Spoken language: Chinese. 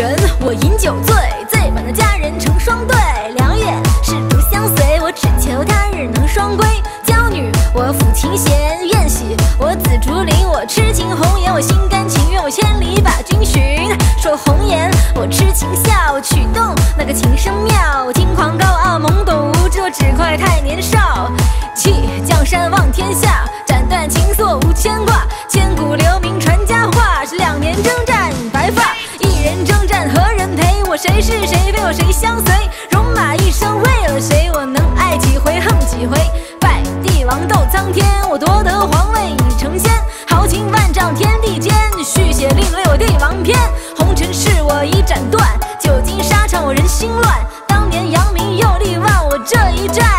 人，我饮酒醉，醉把那佳人成双对。良夜是不相随，我只求他日能双归。娇女，我抚琴弦，宴喜我紫竹林，我痴情红颜，我心甘情愿，我千里把君寻。说红颜，我痴情笑，曲动那个琴声妙，轻狂高傲，懵懂无知，我只怪太年少。弃江山望天下，我谁是谁，非有谁相随。戎马一生为了谁，我能爱几回恨几回。拜帝王斗苍天，我夺得皇位已成仙。豪情万丈天地间，续写另类我帝王篇。红尘事我已斩断，久经沙场我人心乱。当年扬名又立万，我这一战。